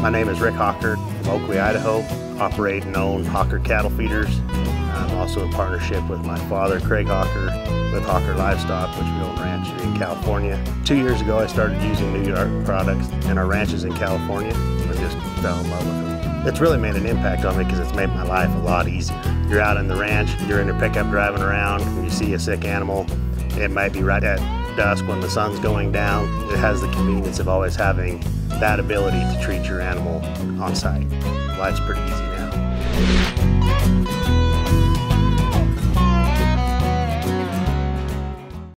My name is Rick Hawler from Oakley, Idaho. Operate and own Hawler cattle feeders. I'm also in partnership with my father, Craig Hawler, with Hawler Livestock, which we own ranches in California. Two years ago, I started using Pneu-Dart products in our ranches in California and just fell in love with them. It's really made an impact on me because it's made my life a lot easier. You're out in the ranch, you're in your pickup driving around, and you see a sick animal. It might be right at dusk when the sun's going down. It has the convenience of always having that ability to treat your animal on site. Life's pretty easy now.